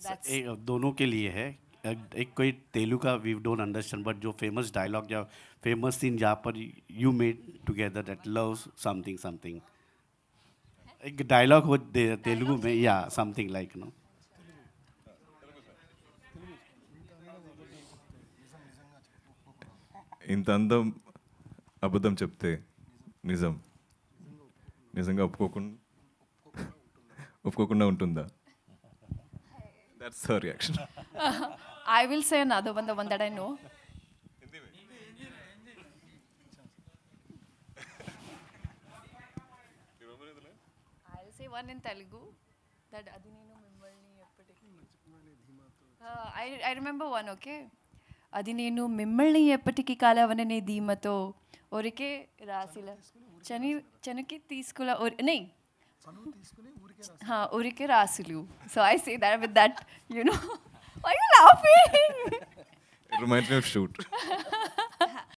That's एक दोनों के लिए है एक एक कोई तेलुगु का वी डोंट अंडरस्टैंड बट जो फेमस डायलॉग या फेमस सीन जहाँ पर you made together that love something something एक डायलॉग हो दे- तेलुगु में या समथिंग लाइक नो ఇంత అందం అబద్ధం చెప్తే నిజం నిజంగా ఒప్పుకోకుండా ఒప్పుకోకుండా ఉంటుందా That's her reaction. I will say another one, the one that I know. I'll say one in Telugu. That Adinino నేను Uh, I I remember one, okay? అది నేను మిమ్మల్ని ఎప్పటికీ కాలవననే ధీమతో ఒరికే రాసిల చని చనికి తీసుకుల నే हाँ उरिके रासुलू so I say that with that you know. Why you laughing? It reminds me of shoot.